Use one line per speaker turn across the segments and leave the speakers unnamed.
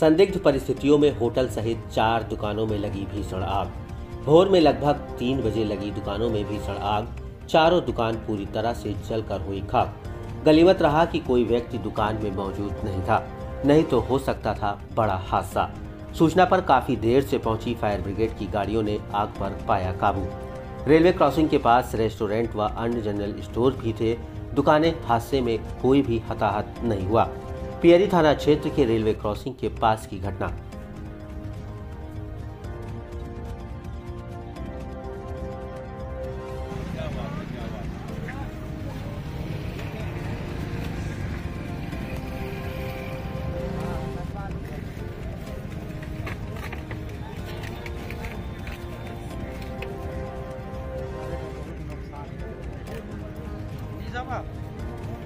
संदिग्ध परिस्थितियों में होटल सहित चार दुकानों में लगी भीषण आग। भोर में लगभग तीन बजे लगी दुकानों में भीषण आग। चारों दुकान पूरी तरह से जलकर हुई खाक। गलीमत रहा कि कोई व्यक्ति दुकान में मौजूद नहीं था। नहीं तो हो सकता था बड़ा हादसा। सूचना पर काफ़ी देर से पहुँची फायर ब्रिगेड की गाड़ियों ने आग पर पाया काबू। रेलवे क्रॉसिंग के पास रेस्टोरेंट व अन्य जनरल स्टोर भी थे। दुकानें हादसे में कोई भी हताहत नहीं हुआ। पियरी थाना क्षेत्र के रेलवे क्रॉसिंग के पास की घटना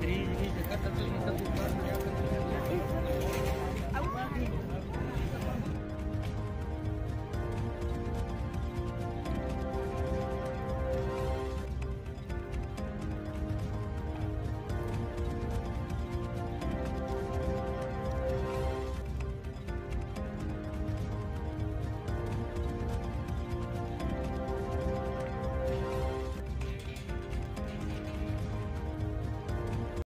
Three, three, three, three, three, three.